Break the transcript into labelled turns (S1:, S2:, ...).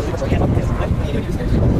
S1: 全然ない。